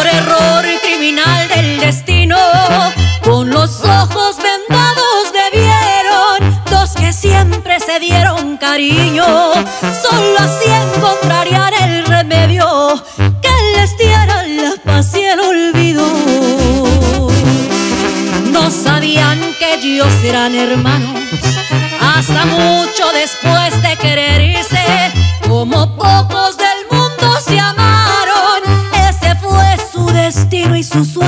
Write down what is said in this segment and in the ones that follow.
por error criminal del destino. Con los ojos vendados bebieron dos que siempre se dieron cariño. Solo así encontrarían el remedio que les diera la paz y el olvido. No sabían que ellos eran hermanos hasta mucho después de querer irse como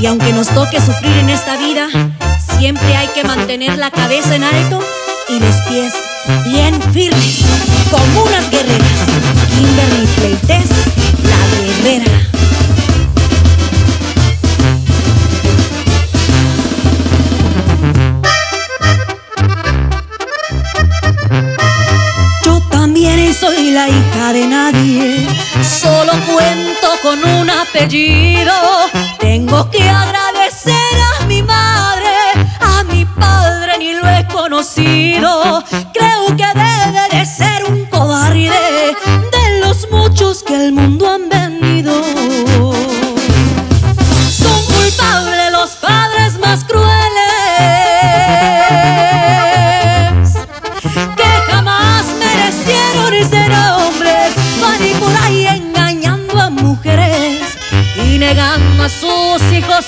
Y aunque nos toque sufrir en esta vida, siempre hay que mantener la cabeza en alto y los pies bien firmes, como unas guerreras. Kimberly Pleites, la guerrera. soy la hija de nadie, solo cuento con un apellido. Tengo que agradecer a mi madre, a mi padre ni lo he conocido. Creo que debe de ser un cobarde de los muchos que el mundo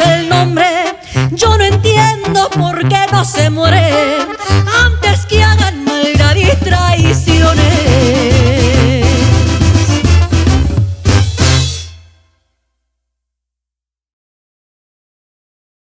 el nombre. Yo no entiendo por qué no se muere. A